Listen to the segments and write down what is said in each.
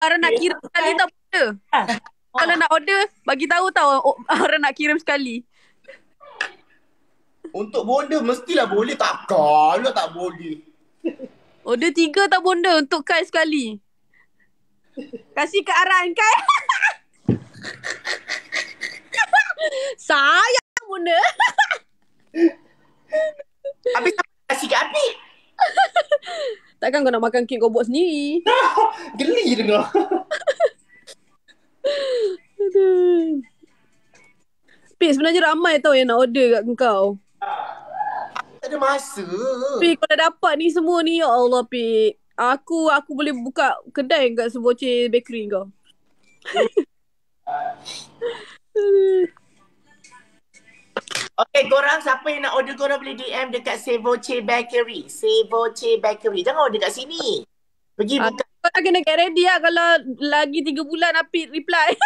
orang nak kirim sekali tau bonda. Kalau nak order, bagi tahu tau orang nak kirim sekali. Untuk bonda mestilah boleh. Takkan lah tak boleh. Order tiga tau bonda untuk Kai sekali. Kasih ke arahan Kai. Sayang bonda. Habis siapa kasih kat Api? Takkan kau nak makan kek kau buat sendiri. Geli dengar. Aduh. Pik sebenarnya ramai tau yang nak order kat kau. Tak ada masa. Pik kau dah dapat ni semua ni ya Allah Pik. Aku aku boleh buka kedai kat Seboce Bakery kau. Okay, korang siapa yang nak order korang boleh DM dekat Sevoche Bakery. Sevoche Bakery. Jangan order kat sini. Pergi Ah, buka. Nak kena get ready lah kalau lagi tiga bulan Apit reply.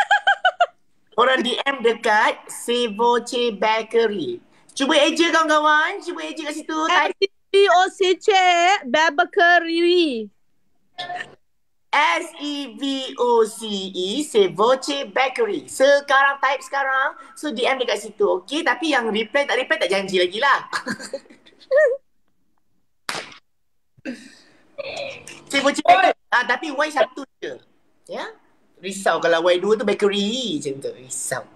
Korang DM dekat Sevoche Bakery. Cuba eja kawan-kawan. Cuba eja kat situ. Type S-E-V-O-C-C Bakery. S-E-V-O-C-E Sevoche Bakery. Sekarang type sekarang. So DM dekat situ. Okay. Tapi yang reply tak reply tak janji lagi lah. Sevoche Bakery. Ah, tapi Y satu je. Ya. Risau kalau Y2 tu bakery. Macam tu. Risau.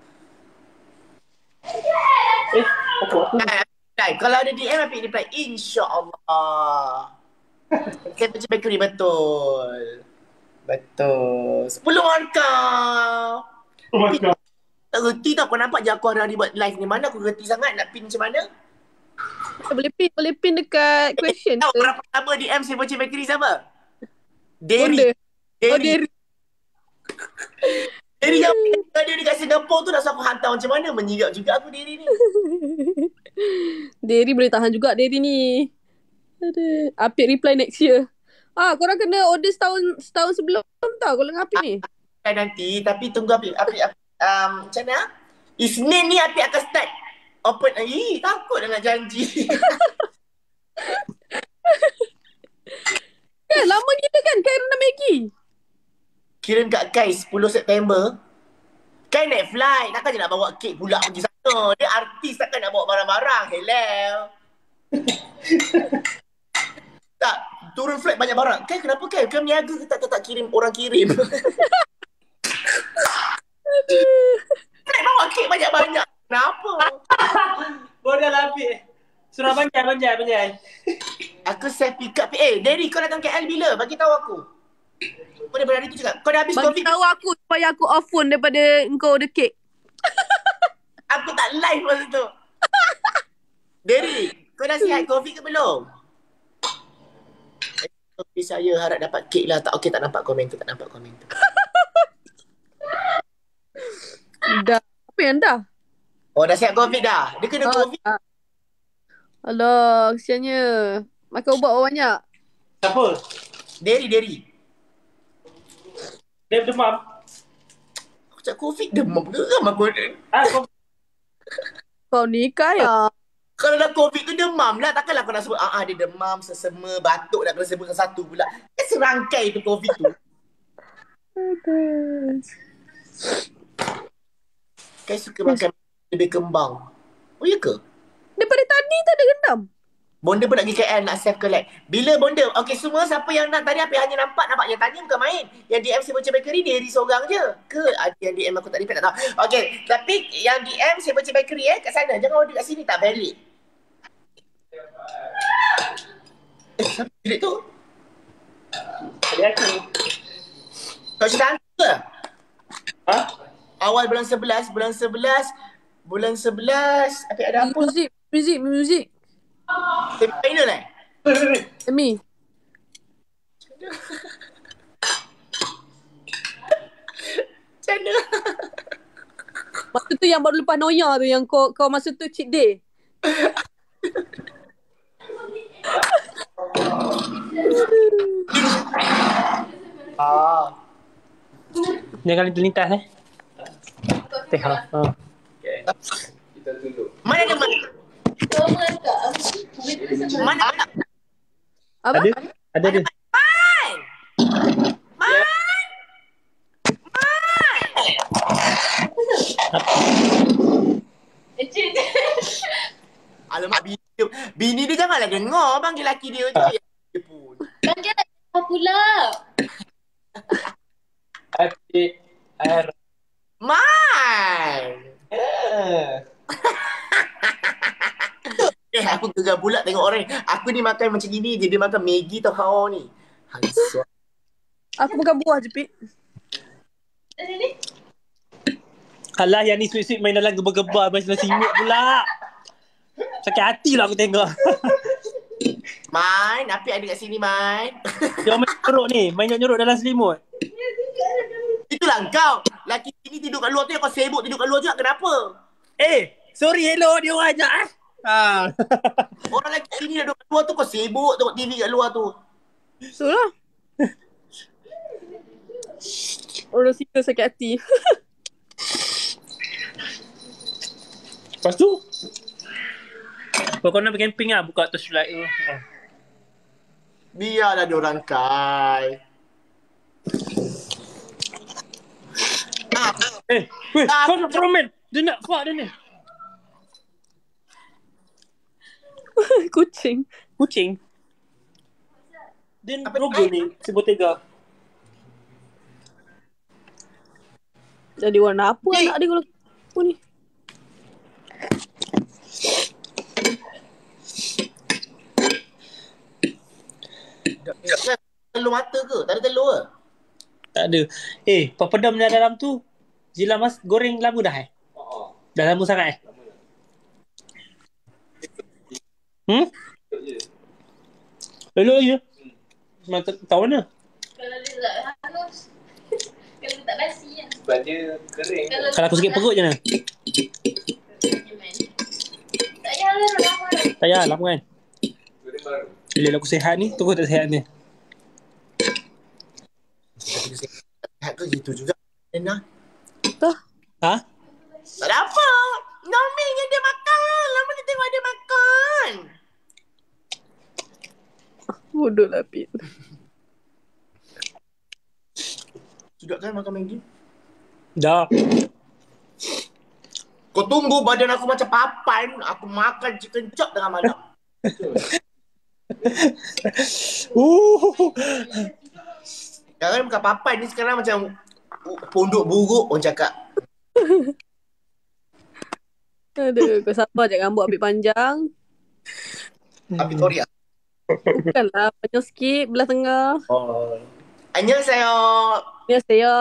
Eh, kalau ada DM Afiq reply InsyaAllah Sevoche Bakery betul. Betul. 10 markah. Oh god. Tak reti tau kau nampak je aku hari-hari buat live ni. Mana aku reti sangat nak pin macam mana? Boleh pin, boleh pin dekat question Tahu tu. orang pertama DM Sevoche Bakery siapa? Bonda. Derry. Oh, Derry. Derry. Derry yang dia dekat Singapore tu dah aku hantar macam mana. Menyirap juga aku Derry ni. Derry boleh tahan juga Derry ni. Ada. Apit reply next year. Ah, korang kena order setahun setahun sebelum tau kalau dengan Apit ni. Kan nanti tapi tunggu Afiq. Afiq, Afiq um, macam mana? Isnin ni Afiq akan start open. Ih, takut nak janji. Kan lama gila kan Kai rendam Maggi. Kirim kat Kai 10 September. Kai naik flight. Takkan je nak bawa kek pula pergi sana. Dia artis takkan nak bawa barang-barang. Hello. tak. Turun flight banyak barang. Kai kenapa Kai? Kau niaga ke tak, tak, tak kirim orang kirim? Flight bawa kek banyak-banyak. Kenapa? Bodoh lah Afiq. Surah banjai, banjai, banjai. Aku save pick up. Eh, Derry kau datang KL bila? Bagi tahu aku. Kau dah berada tu cakap. Kau dah habis Bagi COVID. tahu aku supaya aku off phone daripada engkau order kek. Aku tak live masa tu. Derry, kau dah sihat COVID ke belum? Okay, saya harap dapat kek lah. Tak okay, tak nampak komen tu. Tak nampak komen tu. Dah. Apa yang dah? Oh, dah sihat COVID dah? Dia kena Ah, COVID. ah. Alah, kesiannya. Makan ubat banyak. Siapa? Derry, Derry. Dia demam. Aku cakap COVID demam geram aku. Ah, kau Kau ni kaya. Kalau dah COVID tu demam lah. Takkanlah kau nak sebut, ah, ah dia demam, sesema, batuk dah kena sebut satu pula. Kan serangkai tu COVID tu. Kan suka makan lebih kembang. Oh ya ke? Daripada tadi tak ada gendam. Bonda pun nak pergi KL nak self collect. Bila Bonda? Okay semua siapa yang nak tadi apa yang hanya nampak nampak yang tanya bukan main. Yang DM si Bocah Bakery Derry seorang je. Ke ada yang DM aku tak reply tak tahu. Okay tapi yang DM si Bocah Bakery eh kat sana. Jangan order kat sini tak valid. Bilik tu? tadi aku. Kau cerita hantu ke? Ha? Awal bulan 11, bulan 11, bulan 11, apa ada apa? Muzik, muzik, muzik. Semi final eh? Emi. Macam mana? Masa tu yang baru lepas Noya tu yang kau kau masa tu cheat day. Ah. Jangan terlintas eh. Teh ha. ha. Mana ada mana? Mana ada? Apa? Ada? Ada ada. Man! Man! Encik. Alamak bini dia, bini dia janganlah dengar panggil laki dia tu. Dia pun. Panggil apa pula? Adik. Air. Mai. Eh. Eh aku gegar pula tengok orang ni. Aku ni makan macam gini je. Dia makan Maggi tau kau ni. Aku makan buah je. Sini. Alah yang ni sweet-sweet main dalam gebar-gebar macam nasi simut pula. Sakit hati lah aku tengok. Main. Api ada kat sini main. Dia main nyuruk ni. Main nyuruk dalam selimut. Itulah kau. Laki sini tidur kat luar tu yang kau sibuk tidur kat luar juga. Kenapa? Eh, sorry hello dia orang ajak ah. Ha. Orang lelaki sini duduk kat luar tu kau sibuk tengok TV kat luar tu. So lah. Orang single sakit hati. Lepas tu Kau kau nak pergi camping lah Buka torchlight tu oh. Biarlah dia orang kai. Ah, Eh Weh kau nak promen Dia nak fuck dia ni Kucing. Kucing Dia rogo ni Si Bottega Jadi warna apa Eh. anak dia kalau apa ni? Telur mata ke? Tak ada telur ke? Tak ada Eh papadam yang dalam tu Zila mas goreng lama dah eh Dah lama sangat eh Hmm? Elok je Mata, tahu mana? Kalau dia tak halus. Kalau dia tak basi kan. Sebab dia kering. Kalau Kalau aku sakit perut je mana? Tak payah lah nak lama dah. Tak payah lama kan. Bila aku sihat ni Tu aku tak sihat ni Sihat ke gitu juga? Enak. Ha? Tak ada apa. Nomi yang dia makan. Lama dia tengok dia makan. Bodoh lah Pit. Sudah kan makan Maggi? Dah Kau tunggu badan aku macam papan. Aku makan chicken chop tengah malam. Uh. Sekarang bukan papan ni sekarang macam pondok buruk orang cakap. Aduh, kau sabar je rambut ambil panjang. Tapi Korea. Bukanlah, panjang sikit belah tengah. Oh. Annyeonghaseyo. Ya saya.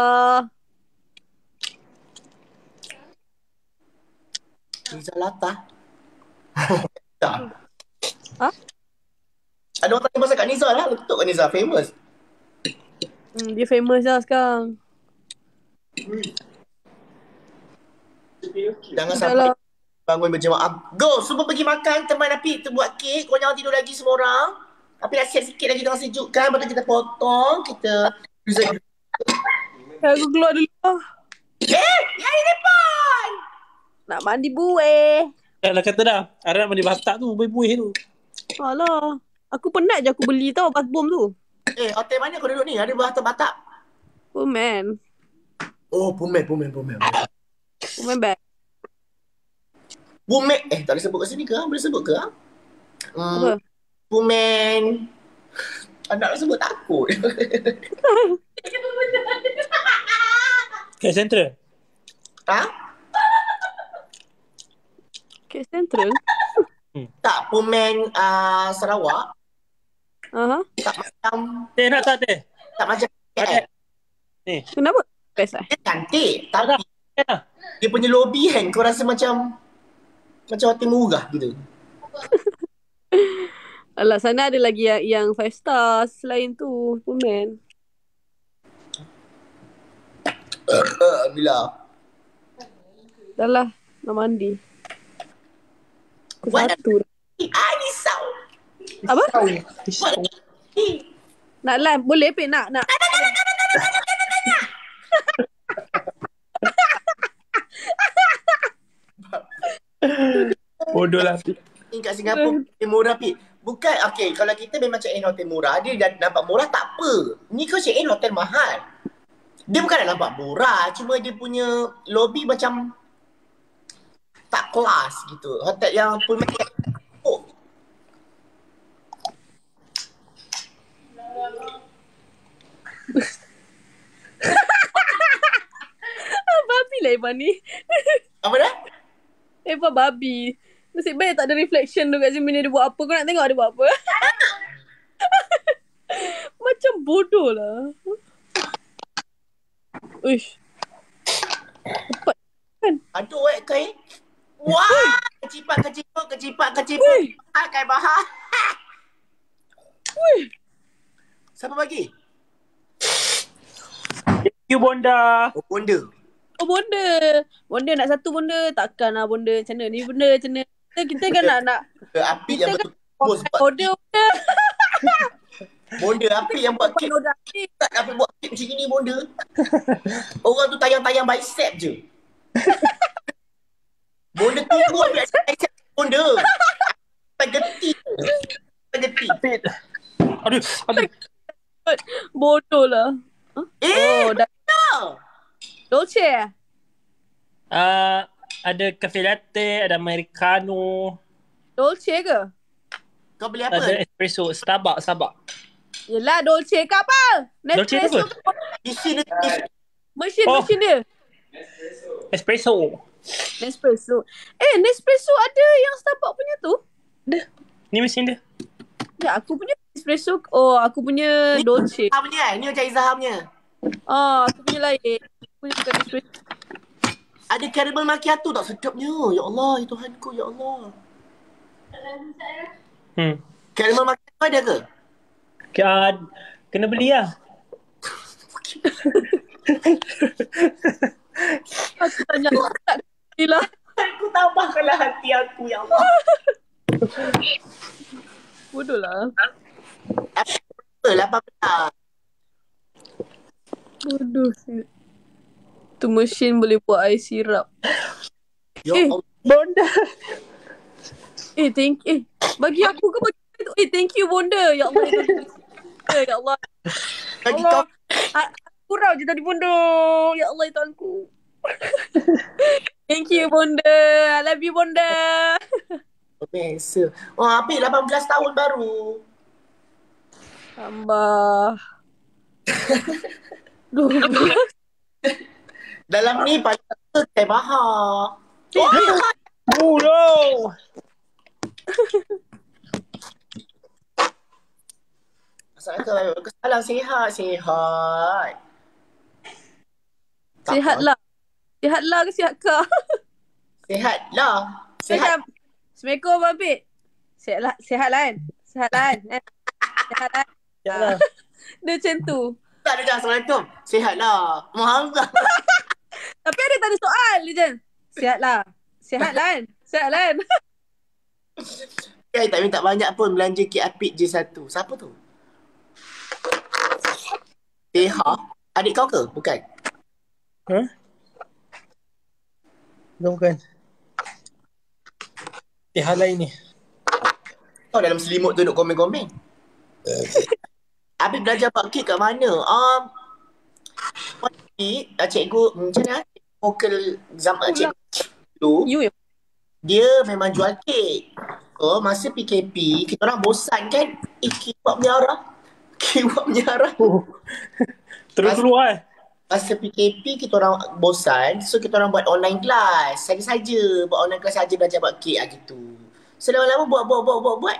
Riza Lata. tak. Ha? Ada orang tanya pasal Kak Niza lah. Betul Kak Niza famous. Hmm, dia famous lah sekarang. Jangan sampai lah. bangun berjemaah. Go, semua pergi makan. Teman Api tu buat kek. Kau jangan tidur lagi semua orang. Api dah siap sikit lagi tengah sejuk kan. Lepas tu kita potong. Kita... Aku keluar dulu lah. Eh, yang ini pun! Nak mandi buih. Dah lah kata dah Ara nak mandi batak tu Buih-buih tu Alah. Aku penat je aku beli tau bas bom tu. Eh, hotel mana kau duduk ni? Ada bahagian batak? Oh man. Oh, pumen, pumen, pumen. Man bad. Pumen. Eh, tak boleh sebut kat sini ke? Boleh sebut ke? Hmm, Apa? Pumen. Anak nak sebut takut. Kat Central ha? Kat Central. Tak, pumen uh, Sarawak. Aha. Tak macam, Teh nak tak teh tak macam Tak KL. Kenapa? Best eh? Dia cantik. Tak Tapi tak dia punya lobby kan, kau rasa macam macam hotel murah gitu. Alah, sana ada lagi yang, yang five stars selain tu. Uh, bila? Dah lah. Nak mandi. Buat Satu. Apa? Nak live? Boleh Pin? Nak? Nak? Bodoh lah Ni kat Singapura hotel murah pi. Bukan okey kalau kita memang check in hotel murah dia dah dapat murah tak apa. Ni kau check in hotel mahal. Dia bukan nak nampak murah. Cuma dia punya lobby macam tak kelas gitu. Hotel yang full matic. Oh, Ah, Evan ni. apa dah? Evan babi. Nasib baik tak ada reflection tu kat sini dia buat apa. Kau nak tengok dia buat apa? Macam bodoh lah. Uish. Aduh, eh, kain. Wah! Kecipat, kecipat, kecipat, kecipat. Ah, kain bahar. Siapa bagi? Thank you Bonda. Oh, bonda. Oh bonda. Bonda nak satu bonda. Takkan lah bonda. Macam mana ni bonda macam mana. Kita, kita kan nak nak Ke api yang Kita betul bos buat order bonda. bonda api yang buat kek tak dapat buat kek macam ni bonda. Orang tu tayang-tayang bicep je. bonda tunggu ambil bicep bonda. Spaghetti. Spaghetti. Apit. Aduh, aduh. Bodoh lah. Eh, Oh, dah. Dolce eh? Uh, ada cafe latte, ada americano, Dolce ke? kau beli apa? ada espresso, Starbucks, Starbucks. Yelah Dolce ke apa? Dolce Nespresso apa? ke? Isi dia. Mesin, Oh. mesin dia. Espresso. Nespresso. Eh, Nespresso ada yang Starbucks punya tu? Ni mesin dia. Ya, aku punya Nespresso. Oh, aku punya Ni- Dolce. Punya? Ni macam Izhar punya. Ah, aku punya lain. Aku punya bukan Nespresso. Ada caramel macchiato tak sedapnya. Ya Allah, ya Tuhanku, ya Allah. Hmm. Caramel macchiato ada ke? Uh, kena beli lah. Aku tanya. Tak lah. Aku tambahkanlah hati aku, ya Allah. Bodoh lah. Apa, 18. Bodoh. Tu mesin boleh buat air sirap. Ya Eh. Bonda. Eh, thank Eh, bagi aku ke bagi tu? Eh, thank you Bonda. Ya Allah. Ya Allah. Ya Allah. Bagi Allah. kau Ah, Kurau je tadi Bonda. Ya Allah, itu thank you Bonda. I love you Bonda. Biasa. Oh, Apik 18 tahun baru. Tambah. 12. Dalam ni paling suka teh bahar. Oh, Oh no. Assalamualaikum. Salam sihat, sihat. Tak Sihat lah. Sihat lah ke sihat kah? Sihat lah. Sihat. Macam, Assalamualaikum Abang Apik. Sihat lah, sihat lah kan? Sihat lah kan? Eh, Sihat lah. Ya lah. Dia macam tu. Tak ada dah. Assalamualaikum. Sihat lah. Muhammad. Tapi ada tanya soal je. Jen. Sihat lah. Sihat lah kan? Sihat lah kan? Saya tak minta banyak pun belanja kek apik je satu. Siapa tu? Teha? Adik kau ke? Bukan. Huh? Bukan, bukan. Eh, hal lain ni. Kau dalam selimut tu duk komen-komen. Habis belajar buat kek kat mana? Um, Cik, cikgu, macam mana? Vokal zaman cikgu dulu, You yang dia memang jual kek. Oh, masa PKP, kita orang bosan kan? Eh, menyarah. Kek buat menyarah. Oh. Terus keluar eh. Masa PKP, kita orang bosan. So, kita orang buat online class. Saja-saja. Buat online class saja belajar buat kek lah gitu. So, lama-lama buat, buat, buat, buat, buat.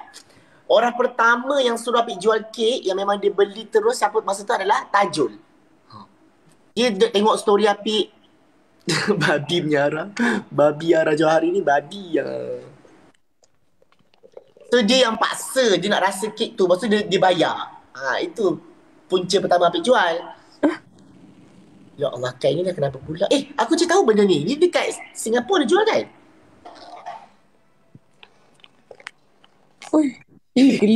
Orang pertama yang suruh Apik jual kek yang memang dia beli terus siapa masa tu adalah Tajul. Dia tengok story Apik. babi menyara. Babi yang Raja Hari ni babi yang. So dia yang paksa dia nak rasa kek tu. Lepas tu dia, dia bayar. Ha, itu punca pertama Apik jual. Ya Allah, kain ni dah kenapa pula? Eh, aku je tahu benda ni. Ni dekat Singapura dia jual kan? Oi. Geli.